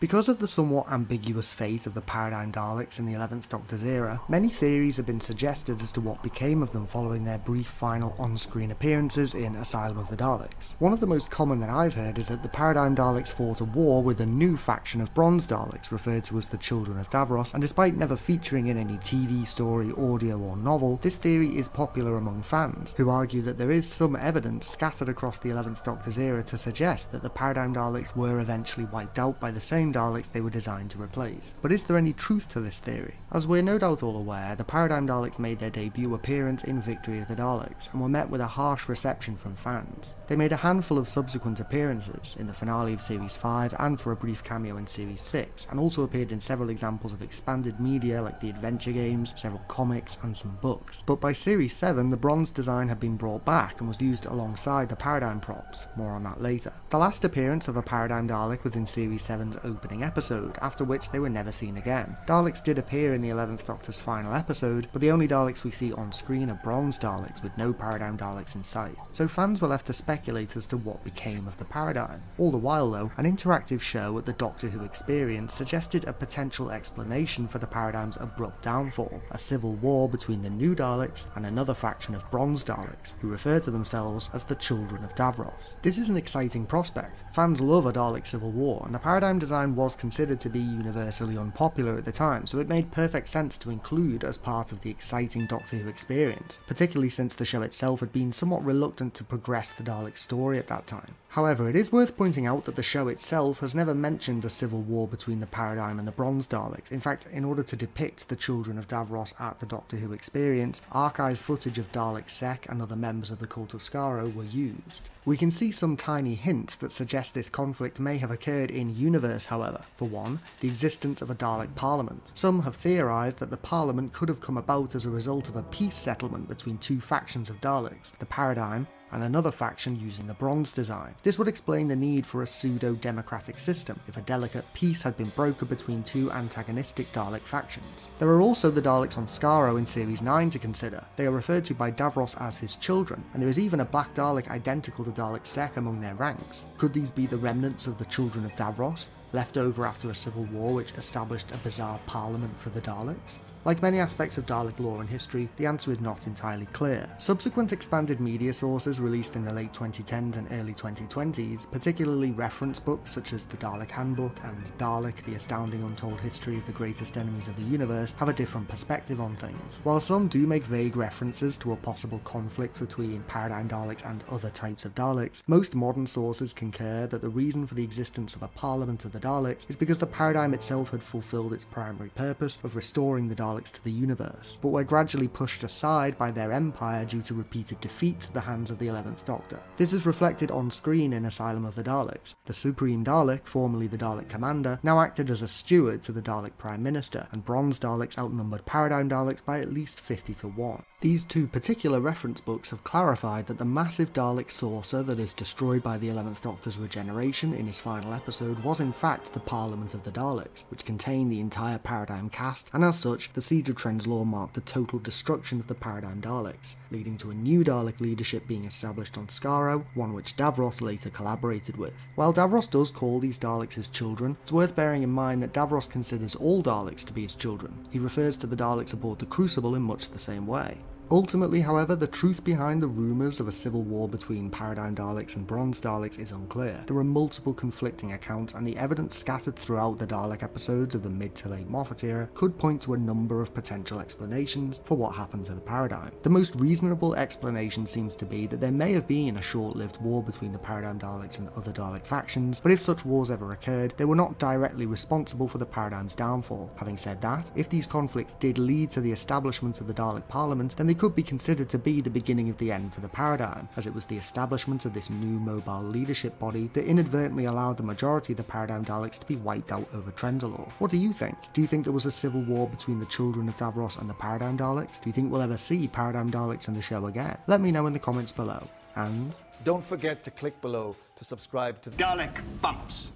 Because of the somewhat ambiguous fate of the Paradigm Daleks in the 11th Doctor's era, many theories have been suggested as to what became of them following their brief final on-screen appearances in Asylum of the Daleks. One of the most common that I've heard is that the Paradigm Daleks fought a war with a new faction of Bronze Daleks, referred to as the Children of Davros, and despite never featuring in any TV story, audio or novel, this theory is popular among fans, who argue that there is some evidence scattered across the 11th Doctor's era to suggest that the Paradigm Daleks were eventually wiped out by the same Daleks they were designed to replace. But is there any truth to this theory? As we're no doubt all aware, the Paradigm Daleks made their debut appearance in Victory of the Daleks, and were met with a harsh reception from fans. They made a handful of subsequent appearances, in the finale of Series 5 and for a brief cameo in Series 6, and also appeared in several examples of expanded media like the adventure games, several comics, and some books. But by Series 7, the bronze design had been brought back and was used alongside the Paradigm props, more on that later. The last appearance of a Paradigm Dalek was in Series 7's opening episode, after which they were never seen again. Daleks did appear in the 11th Doctor's final episode, but the only Daleks we see on screen are bronze Daleks with no Paradigm Daleks in sight. So fans were left to speculate as to what became of the Paradigm. All the while though, an interactive show at the Doctor Who Experience suggested a potential explanation for the Paradigm's abrupt downfall, a civil war between the new Daleks and another faction of bronze Daleks, who refer to themselves as the Children of Davros. This is an exciting prospect. Fans love a Dalek civil war, and the Paradigm design was considered to be universally unpopular at the time, so it made perfect sense to include as part of the exciting Doctor Who experience, particularly since the show itself had been somewhat reluctant to progress the Dalek story at that time. However, it is worth pointing out that the show itself has never mentioned a civil war between the Paradigm and the Bronze Daleks. In fact, in order to depict the children of Davros at the Doctor Who experience, archived footage of Dalek Sec and other members of the Cult of Skaro were used. We can see some tiny hints that suggest this conflict may have occurred in universe, however. For one, the existence of a Dalek parliament. Some have theorised that the parliament could have come about as a result of a peace settlement between two factions of Daleks, the Paradigm and another faction using the bronze design. This would explain the need for a pseudo-democratic system if a delicate peace had been brokered between two antagonistic Dalek factions. There are also the Daleks on Skaro in Series 9 to consider. They are referred to by Davros as his children, and there is even a black Dalek identical to Dalek Sec among their ranks. Could these be the remnants of the children of Davros, left over after a civil war which established a bizarre parliament for the Daleks? Like many aspects of Dalek lore and history, the answer is not entirely clear. Subsequent expanded media sources released in the late 2010s and early 2020s, particularly reference books such as the Dalek Handbook and Dalek, The Astounding Untold History of the Greatest Enemies of the Universe, have a different perspective on things. While some do make vague references to a possible conflict between Paradigm Daleks and other types of Daleks, most modern sources concur that the reason for the existence of a Parliament of the Daleks is because the Paradigm itself had fulfilled its primary purpose of restoring the Daleks Daleks to the universe, but were gradually pushed aside by their empire due to repeated defeats at the hands of the 11th Doctor. This is reflected on screen in Asylum of the Daleks. The Supreme Dalek, formerly the Dalek Commander, now acted as a steward to the Dalek Prime Minister, and Bronze Daleks outnumbered Paradigm Daleks by at least 50 to 1. These two particular reference books have clarified that the massive Dalek saucer that is destroyed by the 11th Doctor's regeneration in his final episode was in fact the Parliament of the Daleks, which contained the entire Paradigm cast, and as such, the Siege of Trenzalore marked the total destruction of the Paradigm Daleks, leading to a new Dalek leadership being established on Skaro, one which Davros later collaborated with. While Davros does call these Daleks his children, it's worth bearing in mind that Davros considers all Daleks to be his children. He refers to the Daleks aboard the Crucible in much the same way. Ultimately, however, the truth behind the rumours of a civil war between Paradigm Daleks and Bronze Daleks is unclear. There are multiple conflicting accounts, and the evidence scattered throughout the Dalek episodes of the mid to late Moffat era could point to a number of potential explanations for what happened to the Paradigm. The most reasonable explanation seems to be that there may have been a short-lived war between the Paradigm Daleks and other Dalek factions, but if such wars ever occurred, they were not directly responsible for the Paradigm's downfall. Having said that, if these conflicts did lead to the establishment of the Dalek Parliament, then they could be considered to be the beginning of the end for the paradigm, as it was the establishment of this new mobile leadership body that inadvertently allowed the majority of the paradigm Daleks to be wiped out over Trenzalore. What do you think? Do you think there was a civil war between the children of Davros and the paradigm Daleks? Do you think we'll ever see paradigm Daleks in the show again? Let me know in the comments below. And don't forget to click below to subscribe to Dalek Bumps.